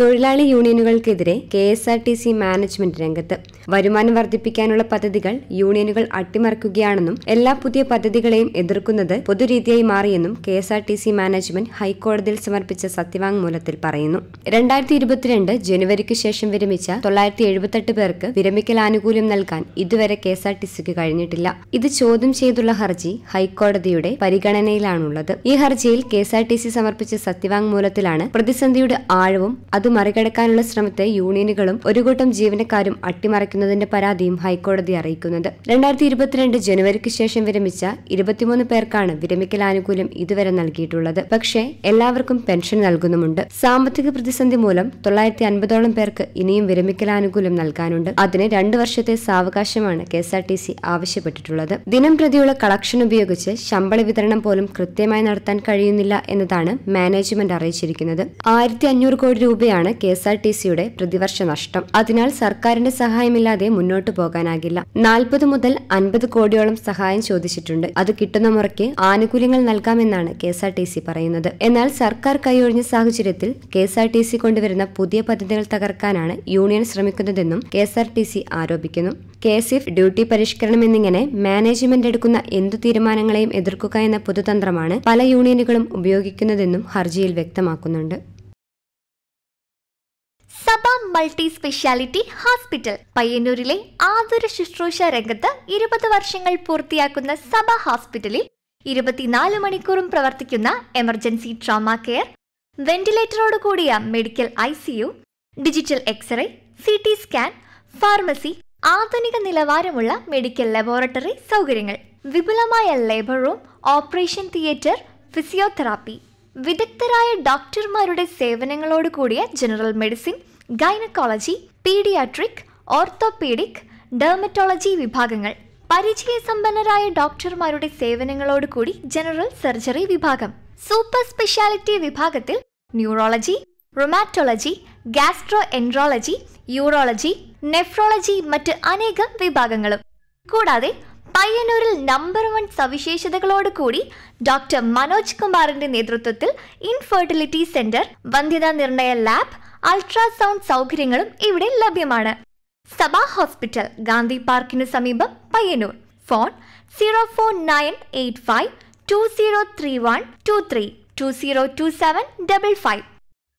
തൊഴിലാളി യൂണിയനുകൾക്കെതിരെ K S R T C management രംഗത്ത് വരുമാനം വർദ്ധിപ്പിക്കാനുള്ള പദ്ധതികൾ യൂണിയനുകൾ അട്ടിമറിക്കുകയാണെന്നും എല്ലാ പുതിയ പദ്ധതികളെയും എതിർക്കുന്നത് പൊതുരീതിയായി മാറിയെന്നും K S R T C management ഹൈക്കോടതിയിൽ സമർപ്പിച്ച സത്യവാങ്മൂലത്തിൽ പറയുന്നു. രണ്ടായിരത്തി ഇരുപത്തിരണ്ട് ജനുവരിക്ക് ശേഷം വിരമിച്ച തൊള്ളായിരത്തി എഴുപത്തെട്ട് പേർക്ക് വിരമിക്കൽ ആനുകൂല്യം നൽകാൻ ഇതുവരെ കെ എസ് ആർ ടി സിക്ക് കഴിഞ്ഞിട്ടില്ല. ഇത് ചോദ്യം ചെയ്തുള്ള ഹർജി ഹൈക്കോടതിയുടെ പരിഗണനയിലാണുള്ളത്. ഈ ഹർജിയിൽ K S R T C സമർപ്പിച്ച സത്യവാങ്മൂലത്തിലാണ് പ്രതിസന്ധിയുടെ ആഴവും അത് മറികടക്കാനുള്ള ശ്രമത്തെ യൂണിയനുകളും ഒരു കൂട്ടം ജീവനക്കാരും അട്ടിമറിക്കുന്നതിന്റെ പരാതിയും ഹൈക്കോടതി അറിയിക്കുന്നത് രണ്ടായിരത്തി ഇരുപത്തിരണ്ട് ജനുവരിക്ക് ശേഷം വിരമിച്ച ഇരുപത്തിമൂന്ന് പേർക്കാണ് വിരമിക്കൽ ആനുകൂല്യം ഇതുവരെ നൽകിയിട്ടുള്ളത്. പക്ഷേ എല്ലാവർക്കും പെൻഷൻ നൽകുന്നുമുണ്ട്. സാമ്പത്തിക പ്രതിസന്ധി മൂലം തൊള്ളായിരത്തി അൻപതോളം പേർക്ക് ഇനിയും വിരമിക്കൽ ആനുകൂല്യം നൽകാനുണ്ട്. അതിന് രണ്ട് വർഷത്തെ സാവകാശമാണ് K S R T C ആവശ്യപ്പെട്ടിട്ടുള്ളത്. ദിനം പ്രതിയുള്ള കളക്ഷൻ ഉപയോഗിച്ച് ശമ്പള വിതരണം പോലും കൃത്യമായി നടത്താൻ കഴിയുന്നില്ല എന്നതാണ് മാനേജ്മെന്റ് അറിയിച്ചിരിക്കുന്നത്. ആയിരത്തി അഞ്ഞൂറ് കോടി രൂപയാണ് കെ എസ് ആർ ടി സിയുടെ പ്രതിവർഷ നഷ്ടം. അതിനാൽ സർക്കാരിന്റെ സഹായമില്ലാതെ മുന്നോട്ടു പോകാനാകില്ല. നാൽപ്പത് മുതൽ അൻപത് കോടിയോളം സഹായം ചോദിച്ചിട്ടുണ്ട്. അത് കിട്ടുന്ന മുറയ്ക്ക് ആനുകൂല്യങ്ങൾ നൽകാമെന്നാണ് K S R T C പറയുന്നത്. എന്നാൽ സർക്കാർ കൈയൊഴിഞ്ഞ സാഹചര്യത്തിൽ K S R T C കൊണ്ടുവരുന്ന പുതിയ പദ്ധതികൾ തകർക്കാനാണ് യൂണിയൻ ശ്രമിക്കുന്നതെന്നും K S R T C ആരോപിക്കുന്നു. കെ എസ് എഫ് ഡ്യൂട്ടി പരിഷ്കരണം എന്നിങ്ങനെ മാനേജ്മെന്റ് എടുക്കുന്ന എന്തു തീരുമാനങ്ങളെയും എതിർക്കുക എന്ന പുതുതന്ത്രമാണ് പല യൂണിയനുകളും ഉപയോഗിക്കുന്നതെന്നും ഹർജിയിൽ വ്യക്തമാക്കുന്നുണ്ട്. സഭ മൾട്ടി സ്പെഷ്യാലിറ്റി ഹോസ്പിറ്റൽ പയ്യന്നൂരിലെ ആതുര ശുശ്രൂഷ രംഗത്ത് ഇരുപത് വർഷങ്ങൾ പൂർത്തിയാക്കുന്ന സബ ഹോസ്പിറ്റലിൽ ഇരുപത്തിനാല് മണിക്കൂറും പ്രവർത്തിക്കുന്ന എമർജൻസി ട്രോമ കെയർ വെന്റിലേറ്ററോട് കൂടിയ medical I C U digital x ray C T scan pharmacy ആധുനിക നിലവാരമുള്ള മെഡിക്കൽ ലബോറട്ടറി സൗകര്യങ്ങൾ വിപുലമായ labour room operation theatre physiotherapy. വിദഗ്ധരായ ഡോക്ടർമാരുടെ സേവനങ്ങളോട് കൂടിയ general medicine gynaecology paediatric orthopaedic dermatology വിഭാഗങ്ങൾ. പരിചയസമ്പന്നരായ ഡോക്ടർമാരുടെ സേവനങ്ങളോട് കൂടി ജനറൽ സർജറി വിഭാഗം. സൂപ്പർ സ്പെഷ്യാലിറ്റി വിഭാഗത്തിൽ neurology rheumatology gastroenterology urology nephrology മറ്റ് അനേകം വിഭാഗങ്ങളും. കൂടാതെ പയ്യന്നൂരിൽ നമ്പർ വൺ സവിശേഷതകളോട് കൂടി ഡോക്ടർ മനോജ് കുമാറിന്റെ നേതൃത്വത്തിൽ ഇൻഫെർട്ടിലിറ്റി സെന്റർ വന്ധ്യതാ നിർണയ ലാബ് അൾട്രാസൗണ്ട് സൗകര്യങ്ങളും ഇവിടെ ലഭ്യമാണ്. സഭാ ഹോസ്പിറ്റൽ ഗാന്ധി പാർക്കിന് സമീപം Payyanur. Phone zero four nine eight five two zero three one two three two zero two seven double five